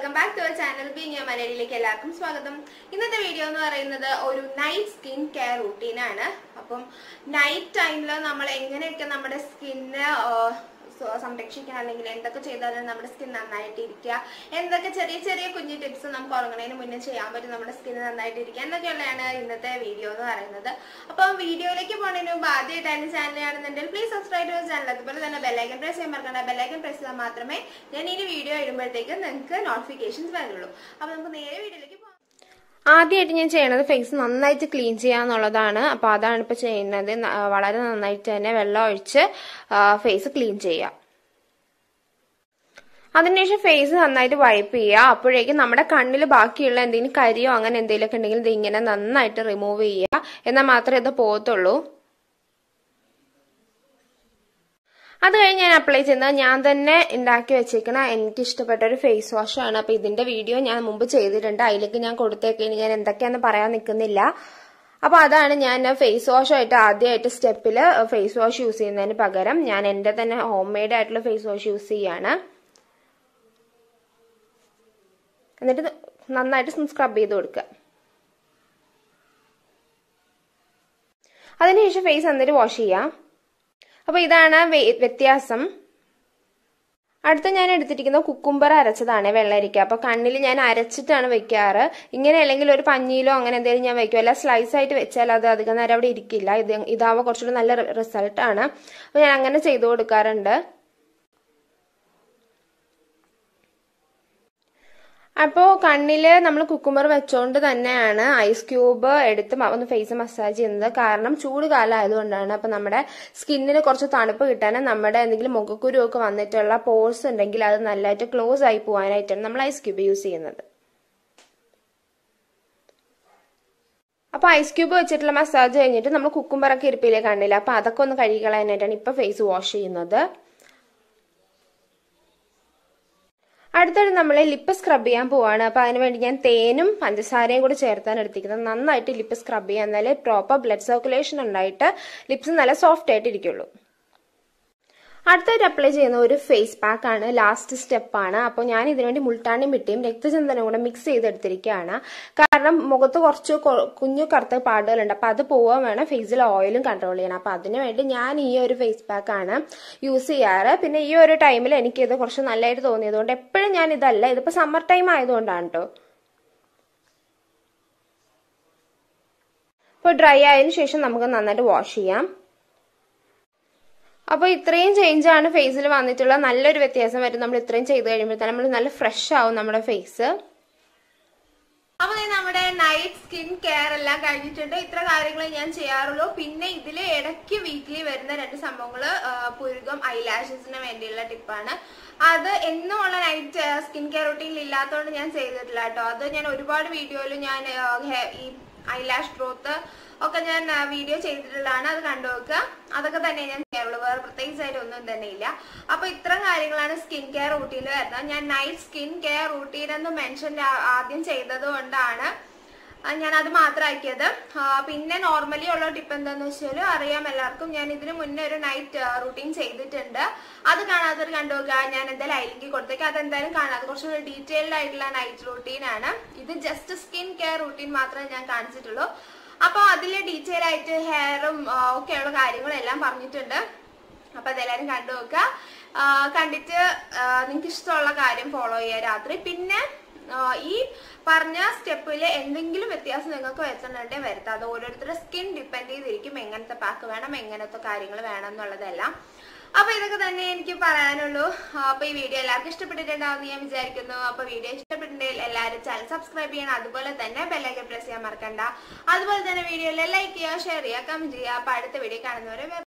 Welcome back to our channel B ഞാൻ മലയാളിയിലേക്ക് എല്ലാവർക്കും സ്വാഗതം. ഇന്നത്തെ വീഡിയോ എന്ന് പറയുന്നത് ഒരു നൈറ്റ് സ്കിൻ കെയർ റൂട്ടീനാണ് അപ്പം നൈറ്റ് ടൈമിൽ നമ്മൾ എങ്ങനെയൊക്കെ നമ്മുടെ സ്കിന്ന് സംരക്ഷിക്കണം അല്ലെങ്കിൽ എന്തൊക്കെ ചെയ്താലും നമ്മുടെ സ്കിൻ നന്നായിട്ട് ഇരിക്കുക എന്തൊക്കെ ചെറിയ ചെറിയ കുഞ്ഞു ടിപ്സ് നമുക്ക് ഉറങ്ങുന്നതിന് മുന്നേ ചെയ്യാൻ പറ്റും നമ്മുടെ സ്കിൻ നന്നായിട്ട് ഇരിക്കുക എന്നൊക്കെയുള്ളതാണ് ഇന്നത്തെ വീഡിയോ എന്ന് പറയുന്നത്. അപ്പം വീഡിയോയിലേക്ക് പോകുന്നതിന് മുമ്പ് ആദ്യമായിട്ടാണ് ചാനലാണെന്നുണ്ടെങ്കിൽ പ്ലീസ് സബ്സ്ക്രൈബ് ചെയ്യുന്ന ചാനൽ അതുപോലെ തന്നെ ബെല്ലൈക്കൻ പ്രസ് ചെയ്യാൻ മറക്കണ്ട. ബെല്ലൈക്കൻ പ്രസ് ചെയ്താൽ മാത്രമേ ഞാൻ ഇനി വീഡിയോ ഇടുമ്പോഴത്തേക്കും നിങ്ങൾക്ക് നോട്ടിഫിക്കേഷൻസ് വരുള്ളൂ. അപ്പോൾ നമുക്ക് നേരെ വീഡിയോയിലേക്ക് ആദ്യമായിട്ട് ഞാൻ ചെയ്യണത് ഫേസ് നന്നായിട്ട് ക്ലീൻ ചെയ്യാന്നുള്ളതാണ്. അപ്പൊ അതാണ് ഇപ്പൊ ചെയ്യുന്നത്. വളരെ നന്നായിട്ട് തന്നെ വെള്ളം ഒഴിച്ച് ഫേസ് ക്ലീൻ ചെയ്യുക അതിനുശേഷം ഫേസ് നന്നായിട്ട് വൈപ്പ് ചെയ്യുക അപ്പോഴേക്കും നമ്മുടെ കണ്ണിൽ ബാക്കിയുള്ള എന്തെങ്കിലും കരിയോ അങ്ങനെ എന്തെങ്കിലുമൊക്കെ ഉണ്ടെങ്കിൽ ഇത് ഇങ്ങനെ നന്നായിട്ട് റിമൂവ് ചെയ്യുക എന്നാൽ മാത്രമേ ഇത് പോകത്തുള്ളൂ. അത് കഴിഞ്ഞ് ഞാൻ അപ്ലൈ ചെയ്യുന്നത് ഞാൻ തന്നെ ഉണ്ടാക്കി വെച്ചേക്കണ എനിക്ക് ഇഷ്ടപ്പെട്ട ഒരു ഫേസ് വാഷാണ് അപ്പോൾ അപ്പൊ ഇതിന്റെ വീഡിയോ ഞാൻ മുമ്പ് ചെയ്തിട്ടുണ്ട്. അതിലേക്ക് ഞാൻ കൊടുത്തേക്കിനി ഞാൻ എന്തൊക്കെയാന്ന് പറയാൻ നിൽക്കുന്നില്ല അപ്പൊ അതാണ് ഞാൻ ഫേസ് വാഷ് ആയിട്ട് ആദ്യമായിട്ട് സ്റ്റെപ്പിൽ ഫേസ് വാഷ് യൂസ് ചെയ്യുന്നതിന് പകരം ഞാൻ എന്റെ തന്നെ ഹോം മെയ്ഡ് ആയിട്ടുള്ള ഫേസ് വാഷ് യൂസ് ചെയ്യാണ്. എന്നിട്ട് നന്നായിട്ട് സ്ക്രബ് ചെയ്ത് കൊടുക്കുക അതിനുശേഷം ഫേസ് എന്നിട്ട് വാഷ് ചെയ്യാം. അപ്പോൾ ഇതാണ് വ്യത്യാസം. അടുത്ത ഞാൻ എടുത്തിരിക്കുന്ന കുക്കുംബർ അരച്ചതാണ് വെള്ളരിക്ക. അപ്പോൾ കണ്ണിൽ ഞാൻ അരച്ചിട്ടാണ് വെക്കാറ്. ഇങ്ങനെ അല്ലെങ്കിൽ ഒരു പഞ്ഞിയിലോ അങ്ങനെ എന്തെങ്കിലും ഞാൻ വെക്കും. അല്ല സ്ലൈസ് ആയിട്ട് വെച്ചാൽ അത് അധികം നേരം അവിടെ ഇരിക്കില്ല. ഇത് ഇതാവുമ്പോൾ കുറച്ചുകൂടി നല്ല റിസൾട്ടാണ് അപ്പോൾ ഞാൻ അങ്ങനെ ചെയ്തു കൊടുക്കാറുണ്ട്. അപ്പോൾ കണ്ണിൽ നമ്മൾ കുക്കുമ്പർ വെച്ചോണ്ട് തന്നെയാണ് ഐസ് ക്യൂബ് എടുത്ത് ഒന്ന് ഫേസ് മസാജ് ചെയ്യുന്നത്. കാരണം ചൂട് കാലം ആയതുകൊണ്ടാണ് അപ്പോൾ നമ്മുടെ സ്കിന്നിന് കുറച്ച് തണുപ്പ് കിട്ടാനും നമ്മുടെ എന്തെങ്കിലും മുഖക്കുരു ഒക്കെ വന്നിട്ടുള്ള പോഴ്സ് ഉണ്ടെങ്കിൽ അത് നല്ലതായിട്ട് ക്ലോസ് ആയി പോകാനായിട്ടാണ് നമ്മൾ ഐസ് ക്യൂബ് യൂസ് ചെയ്യുന്നത്. അപ്പൊ ഐസ് ക്യൂബ് വെച്ചിട്ടുള്ള മസാജ് കഴിഞ്ഞിട്ട് നമ്മൾ കുക്കുംബറൊക്കെ ഇരിപ്പില്ലേ കണ്ണില്ല അപ്പൊ അതൊക്കെ ഒന്ന് കഴുകി കളയാനായിട്ടാണ് ഇപ്പൊ ഫേസ് വാഷ് ചെയ്യുന്നത്. അടുത്തായിട്ട് നമ്മൾ ലിപ്പ് സ്ക്രബ് ചെയ്യാൻ പോവാണ്. അപ്പൊ അതിനുവേണ്ടി ഞാൻ തേനും പഞ്ചസാരയും കൂടി ചേർത്താണ് എടുത്തിരിക്കുന്നത്. നന്നായിട്ട് ലിപ്പ് സ്ക്രബ് ചെയ്യാൻ എന്നാലേ പ്രോപ്പർ ബ്ലഡ് സർക്കുലേഷൻ ഉണ്ടായിട്ട് ലിപ്സ് നല്ല സോഫ്റ്റ് ആയിട്ട് ഇരിക്കുള്ളൂ അടുത്തായിട്ട് അപ്ലൈ ചെയ്യുന്ന ഒരു ഫേസ് പാക്ക് ആണ് ലാസ്റ്റ് സ്റ്റെപ്പാണ് അപ്പോൾ ഞാൻ ഇതിനുവേണ്ടി മുൾട്ടാണി മിട്ടിയും രക്തചന്ദനം കൂടെ മിക്സ് ചെയ്തെടുത്തിരിക്കുകയാണ്. കാരണം മുഖത്ത് കുറച്ച് കുഞ്ഞു കറുത്ത പാടുകളുണ്ട്. അപ്പോൾ അത് പോവാൻ വേണം ഫേസിൽ ഓയിലും കൺട്രോൾ ചെയ്യണം. അപ്പോൾ അതിനുവേണ്ടി ഞാൻ ഈ ഒരു ഫേസ് പാക്ക് ആണ് യൂസ് ചെയ്യാറ്. പിന്നെ ഈ ഒരു ടൈമിൽ എനിക്കിത് കുറച്ച് നല്ലതായിട്ട് തോന്നിയതുകൊണ്ട് എപ്പോഴും ഞാൻ ഇതല്ല. ഇതിപ്പോൾ സമ്മർ ടൈം ആയതുകൊണ്ടാണ് കേട്ടോ ഇപ്പോൾ ഡ്രൈ ആയതിനു ശേഷം നമുക്ക് നന്നായിട്ട് വാഷ് ചെയ്യാം. അപ്പോൾ ഇത്രയും ചേഞ്ച് ആണ് ഫേസിൽ വന്നിട്ടുള്ള നല്ലൊരു വ്യത്യാസം വരും നമ്മൾ ഇത്രയും ചെയ്ത് തന്നെ നമ്മൾ നല്ല ഫ്രഷ് ആവും നമ്മുടെ ഫേസ് അപ്പൊ നമ്മുടെ നൈറ്റ് സ്കിൻ കെയർ എല്ലാം കഴിഞ്ഞിട്ടുണ്ട്. ഇത്ര കാര്യങ്ങൾ ഞാൻ ചെയ്യാറുള്ളൂ. പിന്നെ ഇതിൽ ഇടയ്ക്ക് വീക്ക്ലി വരുന്ന രണ്ട് സംഭവങ്ങൾ പുരുകം ഐലാഷസിന് വേണ്ടിയുള്ള ടിപ്പാണ് അത് എന്നും ഉള്ള നൈറ്റ് സ്കിൻ കെയർ റൂട്ടീനിൽ ഇല്ലാത്തതുകൊണ്ട് ഞാൻ ചെയ്തിട്ടില്ല കേട്ടോ. അത് ഞാൻ ഒരുപാട് വീഡിയോയിൽ ഞാൻ ഈ ഐലാഷ് ഗ്രോത്ത് ഒക്കെ ഞാൻ വീഡിയോ ചെയ്തിട്ടുള്ളതാണ്. അത് കണ്ടു നോക്കുക. അതൊക്കെ തന്നെ ഞാൻ ചെയ്യാറുള്ളൂ. വേറെ പ്രത്യേകിച്ചായിട്ട് ഒന്നും തന്നെ ഇല്ല അപ്പൊ ഇത്തരം കാര്യങ്ങളാണ് സ്കിൻ കെയർ റൂട്ടീനിൽ വരുന്നത്. ഞാൻ നൈറ്റ് സ്കിൻ കെയർ റൂട്ടീൻ എന്ന് മെൻഷൻ ആദ്യം ചെയ്തത് കൊണ്ടാണ്. ഞാൻ അത് മാത്രം ആക്കിയത് പിന്നെ നോർമലി ഉള്ള ടിപ്പ് എന്താന്ന് വെച്ചാൽ അറിയാം എല്ലാവർക്കും ഞാൻ ഇതിന് മുന്നേ ഒരു നൈറ്റ് റൂട്ടീൻ ചെയ്തിട്ടുണ്ട്. അത് കാണാത്തവർ കണ്ടുനോക്കുക ഞാൻ എന്തായാലും ഐലിങ്കി കൊടുത്തേക്ക്. അതെന്തായാലും കാണാതെ കുറച്ചുകൂടി ഡീറ്റെയിൽഡ് ആയിട്ടുള്ള നൈറ്റ് റൂട്ടീൻ ആണ്. ഇത് ജസ്റ്റ് സ്കിൻ കെയർ റൂട്ടീൻ മാത്രമേ ഞാൻ കാണിച്ചിട്ടുള്ളൂ. അപ്പോൾ അതിൽ ഡീറ്റെയിൽ ആയിട്ട് ഹെയറും ഒക്കെയുള്ള കാര്യങ്ങളെല്ലാം പറഞ്ഞിട്ടുണ്ട്. അപ്പൊ അതെല്ലാരും കണ്ടു നോക്കുക കണ്ടിട്ട് നിങ്ങൾക്ക് ഇഷ്ടമുള്ള കാര്യം ഫോളോ ചെയ്യുക രാത്രി. പിന്നെ ഈ പറഞ്ഞ സ്റ്റെപ്പിൽ എന്തെങ്കിലും വ്യത്യാസം നിങ്ങൾക്ക് വരുത്തുന്നുണ്ടെങ്കിൽ വരുത്താം. അത് ഓരോരുത്തരുടെ സ്കിൻ ഡിപ്പെൻഡ് ചെയ്തിരിക്കും. എങ്ങനത്തെ പാക്ക് വേണം എങ്ങനത്തെ കാര്യങ്ങൾ വേണം എന്നുള്ളതെല്ലാം. അപ്പൊ ഇതൊക്കെ തന്നെ എനിക്ക് പറയാനുള്ളൂ. അപ്പൊ ഈ വീഡിയോ എല്ലാവർക്കും ഇഷ്ടപ്പെട്ടിട്ടുണ്ടാവും ഞാൻ വിചാരിക്കുന്നു. അപ്പൊ വീഡിയോ ഇഷ്ടപ്പെട്ടിട്ടുണ്ടെങ്കിൽ എല്ലാവരും ചാനൽ സബ്സ്ക്രൈബ് ചെയ്യണം. അതുപോലെ തന്നെ ബെല്ലൈക്കൻ പ്രസ് ചെയ്യാൻ മറക്കണ്ട. അതുപോലെ തന്നെ വീഡിയോയിൽ ലൈക്ക് ചെയ്യുക ഷെയർ ചെയ്യുക കമന്റ് ചെയ്യുക. അപ്പൊ അടുത്ത വീഡിയോ കാണുന്നവരെ